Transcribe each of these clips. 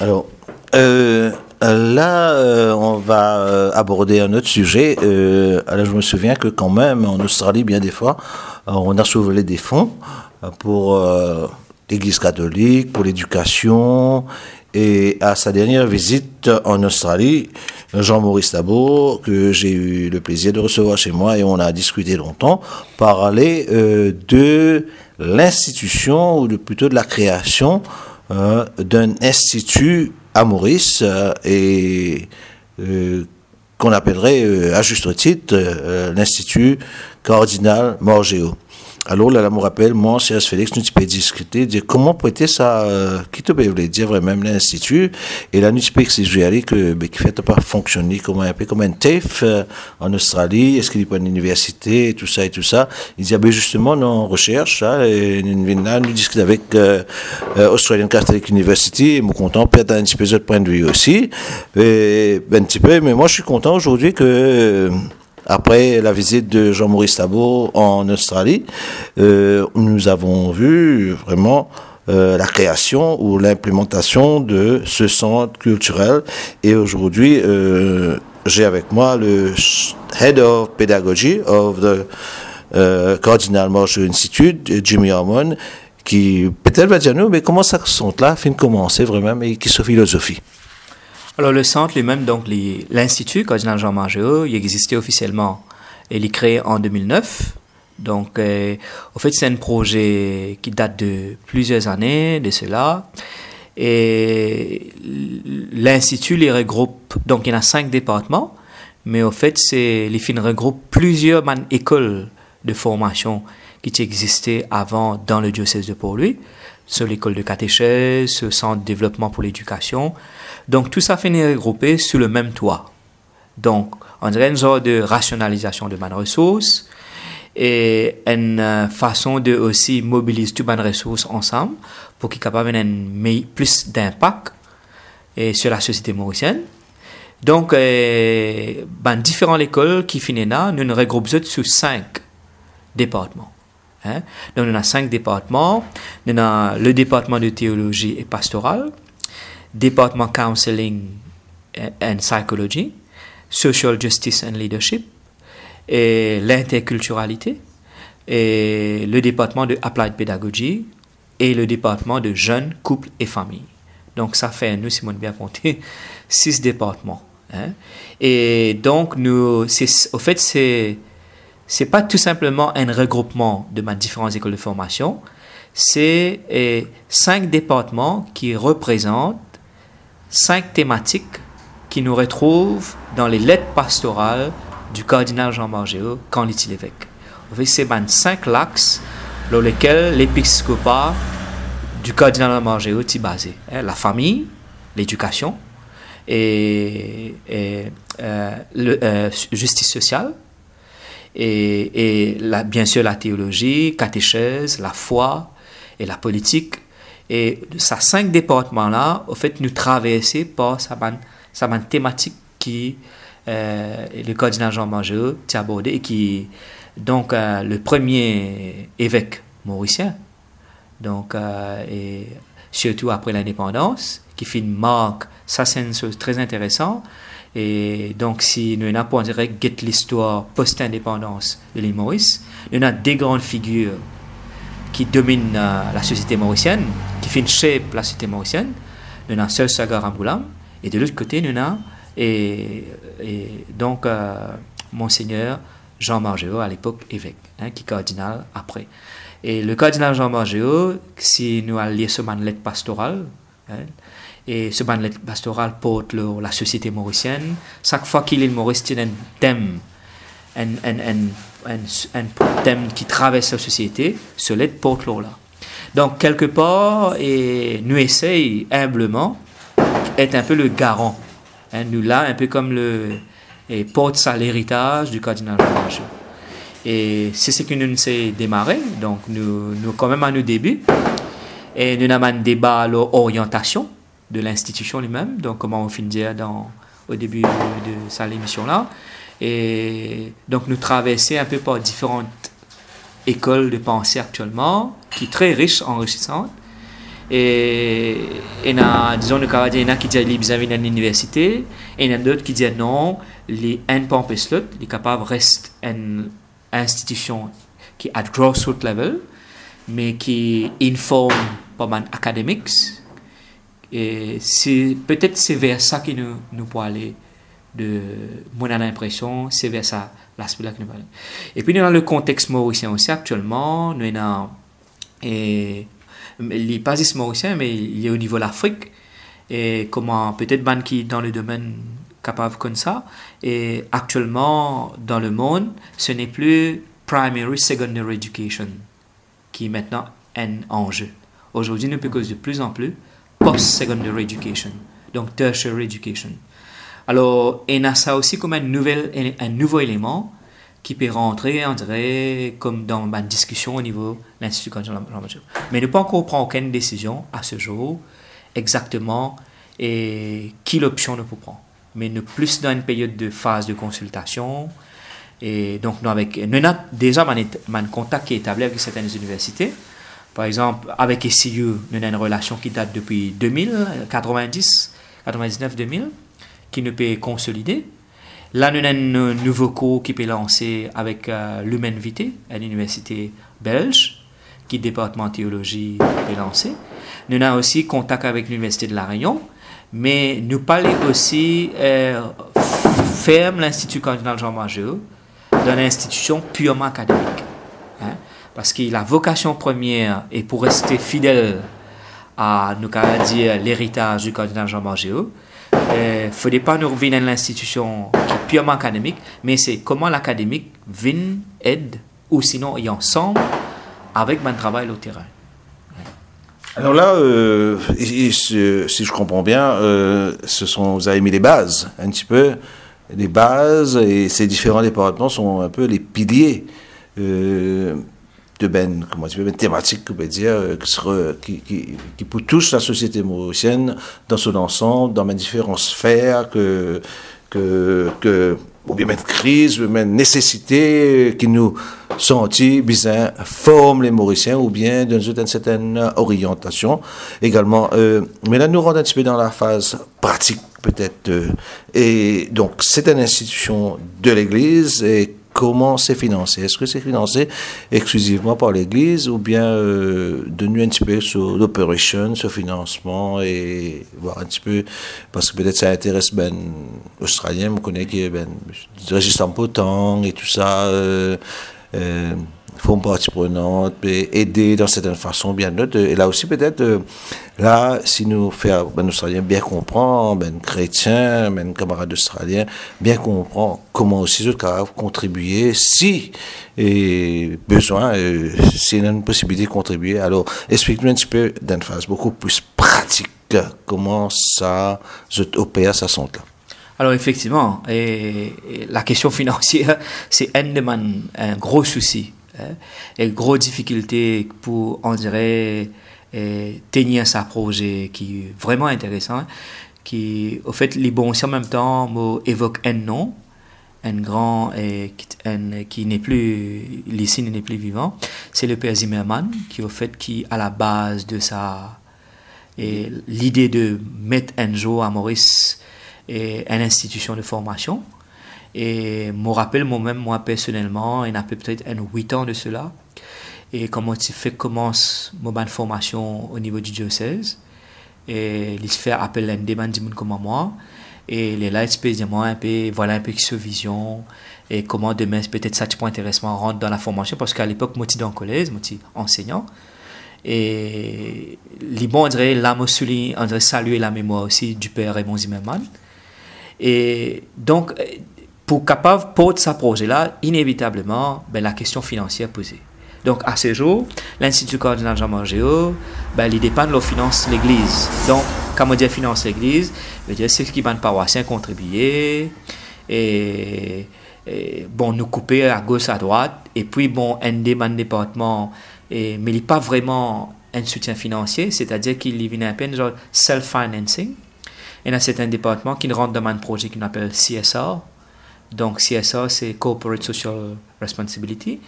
Alors, euh, là, euh, on va euh, aborder un autre sujet. alors, je me souviens que quand même, en Australie, bien des fois, on a soulevé des fonds pour l'Église catholique, pour l'éducation. Et à sa dernière visite en Australie, Jean-Maurice Tabot, que j'ai eu le plaisir de recevoir chez moi et on a discuté longtemps, parlait de l'institution, ou plutôt de la création euh, d'un institut à Maurice euh, et euh, qu'on appellerait à juste titre l'Institut Cardinal Morgéo. Alors là, là, me rappelle, moi, Cyrus Félix, nous peux discuter, dire comment peut-être ça, euh, qui te peut dire vraiment l'institut, et là, nous peux expliquer que, ben, qui fait pas fonctionner comme un peu comme un TAFE euh, en Australie, est-ce qu'il y a pas une université, et tout ça et tout ça. Il dit, ah, ben, justement, nous, on recherche, hein, et là, nous discutons avec euh, euh, Australian Catholic University, et nous content, peut-être un petit peu de point de vue aussi, et, ben, un petit peu, mais moi, je suis content aujourd'hui que, après la visite de Jean-Maurice Tabot en Australie, euh, nous avons vu vraiment euh, la création ou l'implémentation de ce centre culturel. Et aujourd'hui, euh, j'ai avec moi le Head of Pedagogy of the Cardinal Marshall Institute, Jimmy Harmon, qui peut-être va dire nous, mais comment ça centre-là fin de commencer vraiment, mais qui se philosophie? Alors le centre lui-même, donc l'Institut Cardinal Jean Margéo, il existait officiellement. Il est créé en 2009. Donc, euh, au fait, c'est un projet qui date de plusieurs années de cela. Et l'Institut les regroupe, donc il y en a cinq départements, mais au fait, c'est, les films regroupent plusieurs écoles de formation qui existaient avant dans le diocèse de Port-Louis, sur l'école de catéchèse, ce centre de développement pour l'éducation, donc tout ça finit regroupé sous le même toit. Donc on dirait une sorte de rationalisation de mes ressources et une euh, façon de aussi mobiliser toutes mes ressources ensemble pour qu'ils capable d'avoir plus d'impact sur la société mauricienne. Donc, euh, ben, différentes écoles qui finissent là, nous nous regroupons sous cinq départements. Hein. Donc, nous avons cinq départements. Nous avons le département de théologie et pastorale, département counseling and psychology, social justice and leadership, et l'interculturalité, et le département de applied pedagogy, et le département de jeunes, couples et familles. Donc ça fait, nous, si on bien compté, six départements. Hein. Et donc, nous, au fait, c'est c'est pas tout simplement un regroupement de ma différentes écoles de formation, c'est eh, cinq départements qui représentent cinq thématiques qui nous retrouvent dans les lettres pastorales du cardinal Jean Margéo quand il était évêque. C'est cinq axes dans lesquels l'épiscopat du cardinal Jean Margéo est basé. Hein, la famille, l'éducation, et, et euh, euh, justice sociale, et, bien sûr la théologie, catéchèse, la foi et la politique, et ces cinq départements-là, au fait, nous traversons par sa thématique qui euh, le cardinal Jean Mangeux a abordé et qui donc euh, le premier évêque mauricien, donc euh, surtout après l'indépendance, qui fait une marque, ça c'est une chose très intéressante. Et donc, si nous en direct l'histoire post-indépendance de l'île Maurice, nous avons des grandes figures qui domine euh, la société mauricienne, qui une shape la société mauricienne. Nous avons Sir Sagar Amboulam, et de l'autre côté, nous avons et, donc euh, Monseigneur Jean Margéo, à l'époque évêque, hein, qui est cardinal après. Et le cardinal Jean Margéo, si nous allons lire ce lettre pastorale, hein, et ce lettre pastorale porte la société mauricienne, chaque fois qu'il est a un thème, un, un, un un, thème qui traverse la société, ce lettre porte là. Donc, quelque part, et nous essayons humblement être un peu le garant. Hein, nous là, un peu comme le et porte ça l'héritage du cardinal Jean Et c'est ce que nous s'est démarré. Donc, nous, nous, quand même à nos débuts. Et nous avons un débat à l'orientation de l'institution lui-même. Donc, comment on finit dans, au début de, cette émission-là. Et donc nous traversons un peu par différentes écoles de pensée actuellement, qui sont très riches, enrichissantes. Et il y a, disons, le il y en a qui disent qu'ils venir à l'université, et il y en a d'autres qui disent non, les NPOMP slot, les capables restent une institution qui est à grassroots level, mais qui informe pas mal académiques. Et c'est, peut-être c'est vers ça que nous, nous pouvons aller. De, mon l'impression, c'est vers ça l'aspect-là que nous parlons. Et puis, dans le contexte mauricien aussi, actuellement, nous avons, et, les pas mauricien, mais il a au niveau de l'Afrique, et comment peut-être ban qui dans le domaine capable comme ça. Et actuellement, dans le monde, ce n'est plus primary, secondary education qui est maintenant un enjeu. Aujourd'hui, nous cause de plus en plus post-secondary education, donc tertiary education. Alors, y a ça aussi comme un, nouvel, un nouveau élément qui peut rentrer, on dirait, comme dans ma discussion au niveau de l'Institut Mais ne pas encore prendre aucune décision à ce jour exactement et qui l'option ne peut prendre. Mais nous plus dans une période de phase de consultation. Et donc, nous, avec, nous avons déjà un contact qui est établi avec certaines universités. Par exemple, avec SCU, nous avons une relation qui date depuis 2000, 90, 99, 2000, qui nous peut consolider. Là, nous avons un nouveau cours qui peut lancer avec euh, l'humanité à l'université belge, qui département théologie peut lancer. Nous avons aussi contact avec l'université de La Réunion, mais nous parlons aussi euh, ferme l'Institut cardinal Jean Majeur d'une institution purement académique. Parce que la vocation première est pour rester fidèle à, nous dire, l'héritage du cardinal Jean Majeur, il euh, ne faudrait pas nous revenir à l'institution qui est purement académique, mais c'est comment l'académique vient, aide, ou sinon est ensemble avec mon travail au terrain. Alors là, euh, si je comprends bien, euh, ce sont, vous avez mis les bases, un petit peu, les bases, et ces différents départements sont un peu les piliers de ben, comment dire, ben thématique, on peut dire, euh, qui, qui, qui, qui touche la société mauricienne dans son ensemble, dans les différentes sphères que, que, que ou bien même crise, ou même nécessité qui nous sentit bien forme les Mauriciens ou bien dans une certaine orientation également. Euh, mais là, nous rentrons un petit peu dans la phase pratique peut-être. Euh, et donc, c'est une institution de l'Église et comment c'est financé Est-ce que c'est financé exclusivement par l'Église ou bien euh, de nuit un petit peu sur l'opération, sur le financement et voir un petit peu, parce que peut-être ça intéresse ben Australien, on connaît qui ben, résistant potent et tout ça. Euh, euh, font partie prenante, aider dans certaines façons bien d'autres. Et là aussi, peut-être, euh, là, si nous faisons, ben, Australiens bien comprendre, ben, chrétiens, ben, camarades australiens, bien comprendre comment aussi ils peuvent contribuer, si et besoin, euh, s'il y a une possibilité de contribuer. Alors, explique-nous un petit peu d'une phase beaucoup plus pratique, comment ça opère, ça sont là. Alors effectivement, et, la question financière, c'est un, un gros souci. Et grosse difficulté pour, on dirait, tenir sa projet qui est vraiment intéressant, qui, au fait, les bons en même temps, évoque un nom, un grand, et, qui n'est plus, ici n'est plus vivant, c'est le père Zimmerman, qui, au fait, qui, à la base de sa, et l'idée de mettre un jour à Maurice et une institution de formation, et me rappelle moi-même, moi personnellement, il y a peut-être un 8 ans de cela, et comment tu fais commence ma formation au niveau du diocèse. Et il se fait appel à un débat comme moi. Et les là, spécialement un peu, voilà un peu qui se vision. Et comment demain, peut-être ça, tu peux intéressant rentre dans la formation. Parce qu'à l'époque, moi, j'étais en collège, moi, j'étais enseignant. Et Liban, on dirait, là, on dirait saluer la mémoire aussi du père Raymond Zimmerman. Et donc, pour capable porter sa projet-là, inévitablement, ben, la question financière posée. Donc, à ce jour, l'Institut cardinal Jean Margéo, ben, il dépend de la finance l'Église. Donc, quand on dit finance l'Église, c'est ce qui va le paroissien contribuer et, bon, nous couper à gauche, à droite, et puis, bon, un département, et, mais il n'est pas vraiment un soutien financier, c'est-à-dire qu'il vient un peu genre self-financing. Et là, c'est un département qui rentre dans un projet qu'on appelle CSR, donc CSA, c'est Corporate Social Responsibility,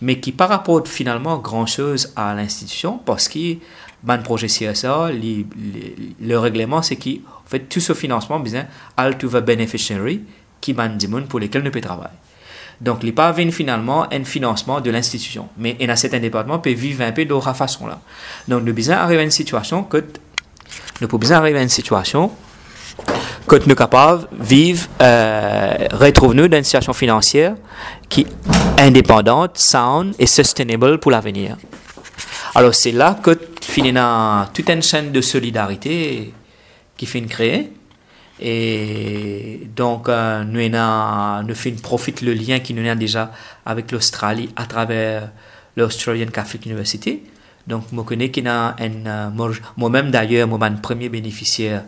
mais qui par rapport finalement grand-chose à l'institution, parce que ban projet CSA, le règlement, c'est qui, en fait, tout ce financement, besoin, all to the beneficiary, qui ban pour lesquels ne peut travailler. Donc, il pas finalement un financement de l'institution. Mais et dans cet département peut vivre un peu de façon là. Donc, nous besoin arriver à une situation que nous pouvons arriver à une situation que nous capables vivre, euh, retrouver-nous dans une situation financière qui est indépendante, sound et sustainable pour l'avenir. Alors, c'est là que finit toute une chaîne de solidarité qui finit créer. Et donc, euh, nous, nous fait profite le lien qui nous a déjà avec l'Australie à travers l'Australian Catholic University. Donc, je connais qu'il a euh, moi-même d'ailleurs, moi, mon premier bénéficiaire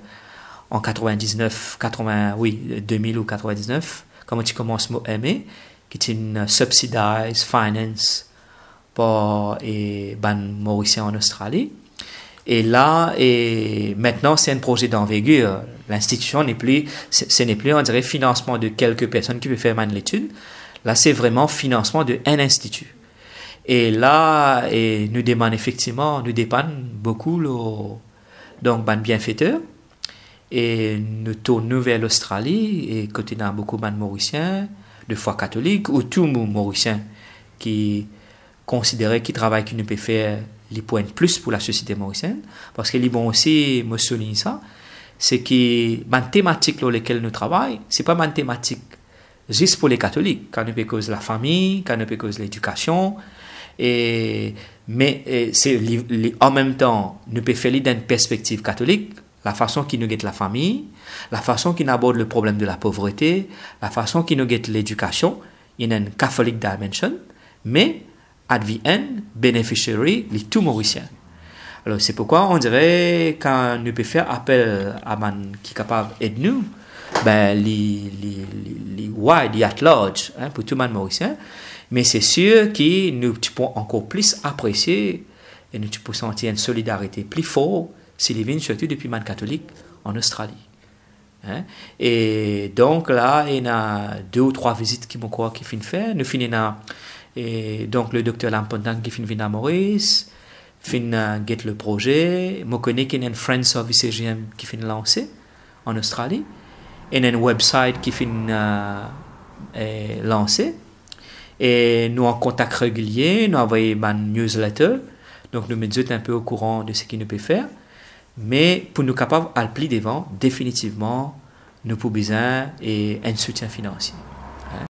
en 99, 80, oui, 2000 ou 99, comment tu commences aimer, qui est une subsidized finance pour et ban mauricien en Australie. Et là, et maintenant, c'est un projet d'envergure. L'institution n'est plus, ce n'est plus, on dirait, financement de quelques personnes qui peuvent faire l'étude. Là, c'est vraiment financement d'un institut. Et là, et nous demandons effectivement, nous dépendons beaucoup, le, donc, ban bienfaiteur. Et nous tournons vers l'Australie, et côté dans beaucoup de mauriciens, de foi catholique, ou tout mauricien qui considérait qu'il travaille qui ne peut faire les points plus pour la société mauricienne, parce que les bon aussi me souligne ça, c'est que la thématique sur laquelle nous travaillons, c'est pas une thématique juste pour les catholiques, quand nous cause la famille, quand nous cause l'éducation, et, mais en même temps, nous peut faire d'une perspective catholique, la façon qui nous guette la famille, la façon qui aborde le problème de la pauvreté, la façon qui nous guette l'éducation, il y a une Catholic dimension, mais end, beneficiary, les tout mauriciens. Alors, c'est pourquoi on dirait, quand nous pouvons faire appel à man qui est capable d'aider nous, ben, les, les, wide, les at large, hein, pour tout monde mauricien, mais c'est sûr que nous pouvons encore plus apprécier et nous pouvons sentir une solidarité plus forte si les vignes, surtout depuis man catholique en Australie. Hein. Et donc là, il y a deux ou trois visites qui m'ont quoi qui faire. Nous finissons et donc, le docteur Lampontan qui finit à Maurice, fin get le projet. Je connais qu'il y a un Friends of ICGM qui finit lancé en Australie. Et un website qui finit euh, lancé. Et nous en contact régulier, nous envoyons une newsletter. Donc, nous mettons un peu au courant de ce qu'il nous peut faire. Mais pour nous capables à le devant, définitivement, nous pouvons besoin et un soutien financier.